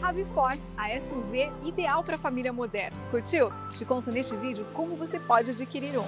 RAV4, a SUV ideal para a família moderna. Curtiu? Te conto neste vídeo como você pode adquirir um.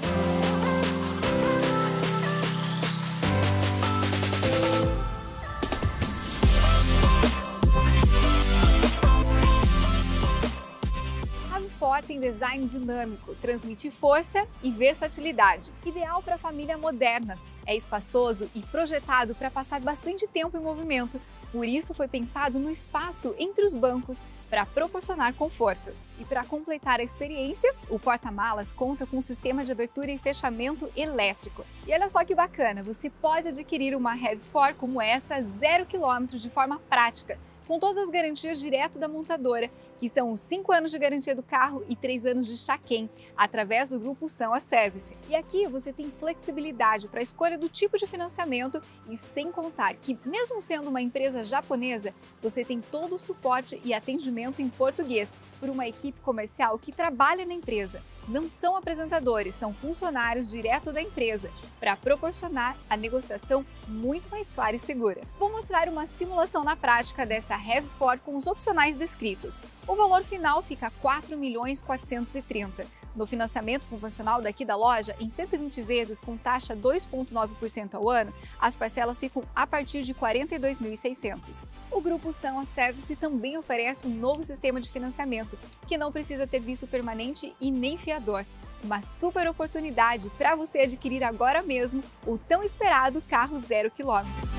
RAV4 tem design dinâmico, transmite força e versatilidade, ideal para a família moderna. É espaçoso e projetado para passar bastante tempo em movimento, por isso foi pensado no espaço entre os bancos para proporcionar conforto. E para completar a experiência, o porta-malas conta com um sistema de abertura e fechamento elétrico. E olha só que bacana, você pode adquirir uma RAV4 como essa zero quilômetro de forma prática com todas as garantias direto da montadora, que são os 5 anos de garantia do carro e 3 anos de Chaquem, através do grupo São a Service. E aqui você tem flexibilidade para a escolha do tipo de financiamento e sem contar que, mesmo sendo uma empresa japonesa, você tem todo o suporte e atendimento em português por uma equipe comercial que trabalha na empresa. Não são apresentadores, são funcionários direto da empresa, para proporcionar a negociação muito mais clara e segura. Vou mostrar uma simulação na prática dessa REV4 com os opcionais descritos. O valor final fica 4 milhões 430. No financiamento convencional daqui da loja, em 120 vezes com taxa 2,9% ao ano, as parcelas ficam a partir de R$ 42.600. O Grupo São a Service também oferece um novo sistema de financiamento, que não precisa ter visto permanente e nem fiador. Uma super oportunidade para você adquirir agora mesmo o tão esperado carro zero quilômetro.